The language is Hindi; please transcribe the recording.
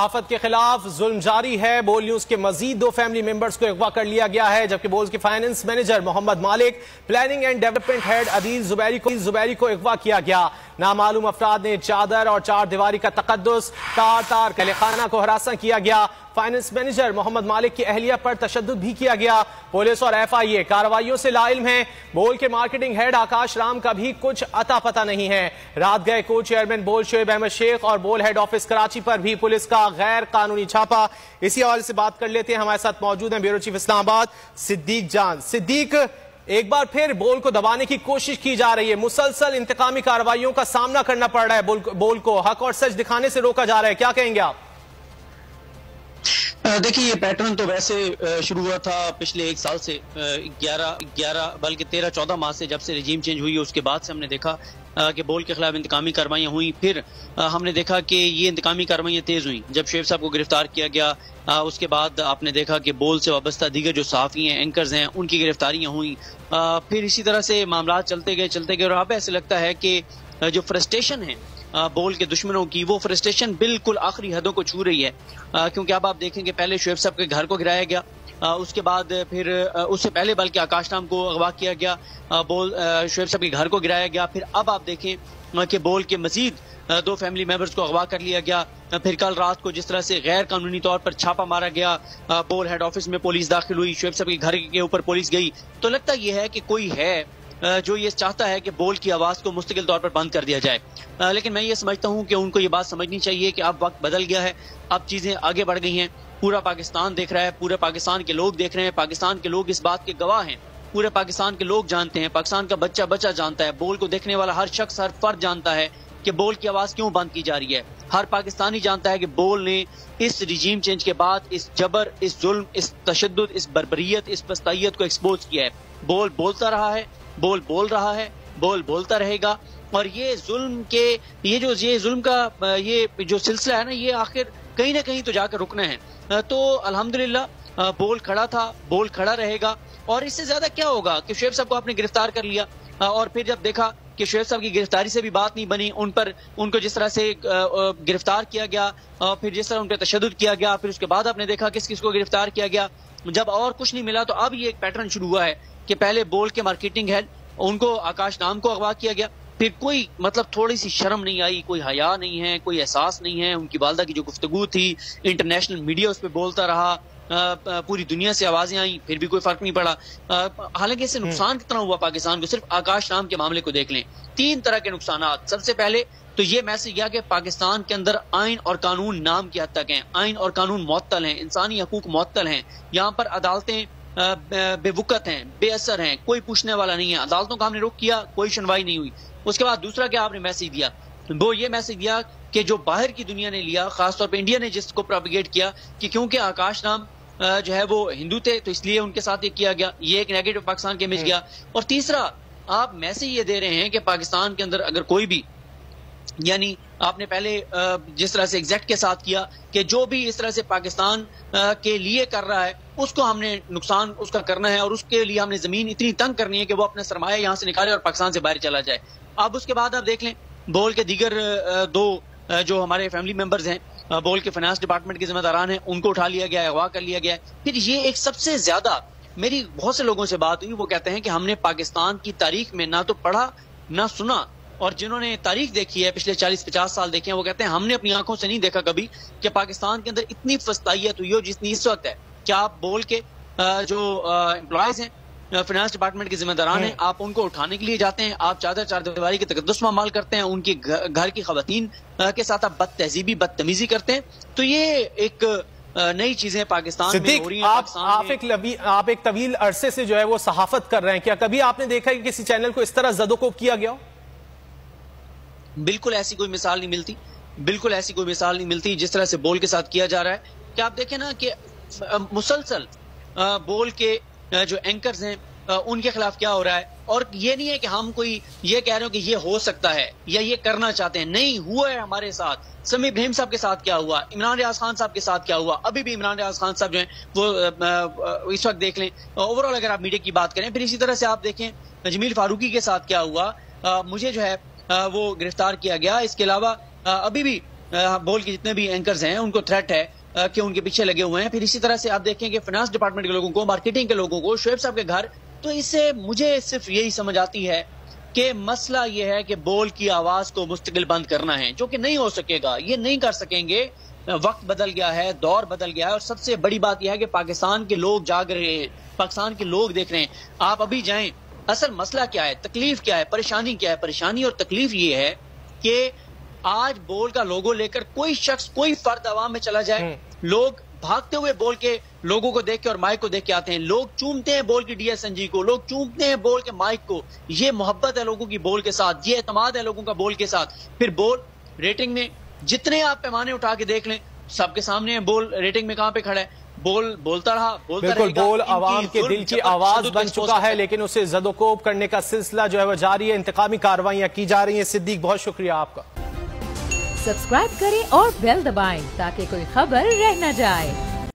आफत के खिलाफ जुल्म जारी है। बोल न्यूज़ के मजीद दो फैमिली मेंबर्स को अगवा कर लिया गया है, जबकि बोल के finance manager Mohammad Malik, planning and development head Adeel Zubairi को जुबैरी को अगवा किया गया। नामालूम अफराद ने चादर और चार दीवारी का तकदस तार तार कलेखाना को हरासा किया गया। फाइनेंस मैनेजर मोहम्मद मालिक की अहलिया पर तशद भी किया गया। पुलिस और एफ़ आई ए कार्रवाइयों से लाइम है। बोल के मार्केटिंग हेड आकाश राम का भी कुछ अता पता नहीं है। रात गए को चेयरमैन बोल शेब अहमद शेख और बोल हेड ऑफ़िस कराची पर भी पुलिस का गैर कानूनी छापा। इसी हवाले से बात कर लेते हैं। हमारे साथ मौजूद हैं ब्यूरो चीफ इस्लामाबाद सिद्दीक जान। सिद्दीक, एक बार फिर बोल को दबाने की कोशिश की जा रही है। मुसलसल इंतकामी कार्रवाइयों का सामना करना पड़ रहा है। बोल को हक और सच दिखाने से रोका जा रहा है। क्या कहेंगे आप? देखिए, ये पैटर्न तो वैसे शुरू हुआ था पिछले एक साल से ग्यारह ग्यारह, बल्कि तेरह, चौदह माह से जब से रिजीम चेंज हुई, उसके बाद से हमने देखा कि बोल के खिलाफ इंतकामी कार्रवाइयाँ हुई। फिर हमने देखा कि ये इंतकामी कार्रवाइयाँ तेज हुई। जब शेख साहब को गिरफ़्तार किया गया उसके बाद आपने देखा कि बोल से वाबस्ता दीगर जो सहाफ़ी हैं एंकर्स हैं, उनकी गिरफ्तारियाँ हुई। फिर इसी तरह से मामला चलते गए चलते गए, और अब ऐसे लगता है कि जो फ्रस्ट्रेशन है बोल के दुश्मनों की, वो फ्रस्ट्रेशन बिल्कुल आखिरी हदों को छू रही है। क्योंकि अब आप देखेंगे, पहले शुएब साहब के घर को गिराया गया उसके बाद फिर उससे पहले बल्कि आकाश नाम को अगवा किया गया बोल शुएब साहब के घर को गिराया गया। फिर अब आप देखें कि बोल के मजीद दो फैमिली मेंबर्स को अगवा कर लिया गया। फिर कल रात को जिस तरह से गैर कानूनी तौर पर छापा मारा गया बोल हेड ऑफ़िस में पुलिस दाखिल हुई, शुएब साहब के घर के ऊपर पुलिस गई। तो लगता यह है कि कोई है जो ये चाहता है कि बोल की आवाज़ को मुस्तकिल तौर पर बंद कर दिया जाए। लेकिन मैं ये समझता हूँ कि उनको ये बात समझनी चाहिए कि अब वक्त बदल गया है, अब चीज़ें आगे बढ़ गई हैं। पूरा पाकिस्तान देख रहा है, पूरे पाकिस्तान के लोग देख रहे हैं। पाकिस्तान के लोग इस बात के गवाह हैं। पूरे पाकिस्तान के लोग जानते हैं, पाकिस्तान का बच्चा बच्चा जानता है, बोल को देखने वाला हर शख्स, हर फर्द जानता है कि बोल की आवाज़ क्यों बंद की जा रही है। हर पाकिस्तानी जानता है कि बोल ने इस रिजीम चेंज के बाद इस जबर, इस जुल्म, इस तशद इस बरबरीत इस पस्ताइत को एक्सपोज किया है। बोल बोलता रहा है बोल बोल रहा है, बोल बोलता रहेगा। और ये जुल्म के, ये जो, ये जुल्म का, ये जो सिलसिला है ना, ये आखिर कहीं ना कहीं तो जाकर रुकना है। तो अल्हम्दुलिल्लाह बोल खड़ा था, बोल खड़ा रहेगा। और इससे ज़्यादा क्या होगा कि शुएब साहब को आपने गिरफ़्तार कर लिया। और फिर जब देखा कि शुएब साहब की गिरफ्तारी से भी बात नहीं बनी, उन पर, उनको जिस तरह से गिरफ़्तार किया गया फिर जिस तरह उन पर तशद किया गया, फिर उसके बाद आपने देखा किस किस को गिरफ़्तार किया गया। जब और कुछ नहीं मिला तो अब ये एक पैटर्न शुरू हुआ है कि पहले बोल के मार्केटिंग हेड उनको आकाश नाम को अगवा किया गया। फिर कोई मतलब थोड़ी सी शर्म नहीं आई कोई हया नहीं है कोई एहसास नहीं है। उनकी वालदा की जो गुफ्तगु थी इंटरनेशनल मीडिया उस पर बोलता रहा पूरी दुनिया से आवाज़ें आई फिर भी कोई फ़र्क नहीं पड़ा। हालाँकि इससे नुकसान हम्म। कितना हुआ पाकिस्तान को सिर्फ़ आकाश नाम के मामले को देख लें। तीन तरह के नुकसान सबसे पहले तो ये मैसेज गया कि पाकिस्तान के अंदर आइन और कानून नाम की हद तक हैं। आइन और कानून मअतल हैं इंसानी हकूक मअतल हैं। यहाँ पर अदालतें बेवकत हैं बेअसर हैं कोई पूछने वाला नहीं है। अदालतों का हमने रुख किया कोई सुनवाई नहीं हुई। उसके बाद दूसरा क्या आपने मैसेज दिया? वो ये मैसेज दिया कि जो बाहर की दुनिया ने लिया खासतौर पर इंडिया ने जिसको प्रोपिगेट किया कि क्योंकि आकाश नाम जो है वो हिंदू थे तो इसलिए उनके साथ ये किया गया। ये एक नेगेटिव पाकिस्तान के इमेज हम्म। गया। और तीसरा आप मैसेज ये दे रहे हैं कि पाकिस्तान के अंदर अगर कोई भी यानी आपने पहले जिस तरह से एग्जैक्ट के साथ किया कि जो भी इस तरह से पाकिस्तान के लिए कर रहा है, उसको हमने नुकसान उसका करना है और उसके लिए हमने ज़मीन इतनी तंग करनी है कि वो अपना सरमाया यहाँ से निकाले और पाकिस्तान से बाहर चला जाए। अब उसके बाद आप देख लें, बोल के दीगर दो जो हमारे फैमिली मेंबर्स हैं बोल के फाइनेंस डिपार्टमेंट के जिम्मेदारान हैं, उनको उठा लिया गया अगवा कर लिया गया फिर ये एक सबसे ज़्यादा मेरी बहुत से लोगों से बात हुई, वो कहते हैं कि हमने पाकिस्तान की तारीख में ना तो पढ़ा, ना सुना और जिन्होंने तारीख देखी है पिछले 40-50 साल देखे हैं वो कहते हैं हमने अपनी आँखों से नहीं देखा कभी कि पाकिस्तान के अंदर इतनी फस्ताइत हुई हो जितनी इस वक्त है। क्या आप बोल के जो एम्प्लॉयज़ हैं फाइनेंस डिपार्टमेंट के जिम्मेदारान हैं आप उनको उठाने के लिए जाते हैं आप चादर चार दीवारी के तकदस माल करते हैं उनकी घर की खातन के साथ आप बद तहजीबी बदतमीजी करते हैं। तो ये एक नई चीज़ें पाकिस्तान में हो रही हैं आप, आप एक लबी, आप एक तवील अरसे से जो है वो सहाफत कर रहे हैं। क्या कभी आपने देखा कि किसी चैनल को इस तरह जदोकोब किया गया बिल्कुल ऐसी कोई मिसाल नहीं मिलती, बिल्कुल ऐसी कोई मिसाल नहीं मिलती जिस तरह से बोल के साथ किया जा रहा है। कि आप देखें ना कि मुसलसल बोल के जो एंकर्स हैं उनके खिलाफ क्या हो रहा है? और ये नहीं है कि हम कोई ये कह रहे हो कि ये हो सकता है या ये करना चाहते हैं। नहीं, हुआ है हमारे साथ। समी इब्राहिम साहब के साथ क्या हुआ? इमरान रियाज खान साहब के साथ क्या हुआ? अभी भी इमरान रियाज खान साहब जो है, वो इस वक्त देख लें। ओवरऑल अगर आप मीडिया की बात करें, फिर इसी तरह से आप देखें जमील फारूकी के साथ क्या हुआ? मुझे जो है वो गिरफ़्तार किया गया। इसके अलावा अभी भी बोल के जितने भी एंकर्स हैं, उनको थ्रेट है कि उनके पीछे लगे हुए हैं। फिर इसी तरह से आप देखें कि फाइनेंस डिपार्टमेंट के लोगों को मार्केटिंग के लोगों को शुएब साहब के घर तो इससे मुझे सिर्फ़ यही समझ आती है कि मसला यह है कि बोल की आवाज़ को मुस्तकिल बंद करना है, जो कि नहीं हो सकेगा। ये नहीं कर सकेंगे। वक्त बदल गया है, दौर बदल गया है, और सबसे बड़ी बात यह है कि पाकिस्तान के लोग जाग रहे हैं, पाकिस्तान के लोग देख रहे हैं। आप अभी जाएँ असल मसला क्या है? तकलीफ़ क्या है? परेशानी क्या है? परेशानी और तकलीफ़ ये है कि आज बोल का लोगो लेकर कोई शख्स कोई फर्द आवाम में चला जाए हम्म। लोग भागते हुए बोल के लोगों को देख के और माइक को देख के आते हैं। लोग चूमते हैं बोल की डीएसएनजी को लोग चूमते हैं बोल के माइक को। ये मोहब्बत है लोगों की बोल के साथ ये एतमाद है लोगों का बोल के साथ। फिर बोल रेटिंग में जितने आप पैमाने उठा के देख लें सबके सामने बोल रेटिंग में कहाँ पे खड़ा है? बोल बोलता रहा बोलता बिल्कुल बोल आवाम के दिल की आवाज़ बन चुका है लेकिन उसे जदोकोब करने का सिलसिला जो है वो जारी है। इंतकामी कार्रवाइयाँ की जा रही है। सिद्दीक बहुत शुक्रिया आपका। सब्सक्राइब करें और बेल दबाएँ ताकि कोई खबर रह न जाए।